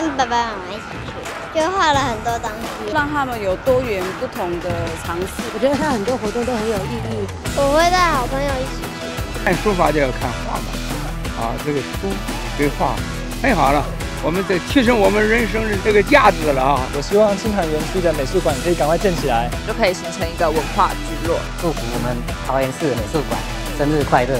跟爸爸妈妈一起去，就画了很多东西，让他们有多元不同的尝试。我觉得他很多活动都很有意义。我会带好朋友一起去。看书法就要看画嘛，啊，这个书跟画太好了。我们得提升我们人生的这个价值了啊！我希望青海园区的美术馆可以赶快建起来，就可以形成一个文化聚落。祝福我们桃园市美术馆生日快乐！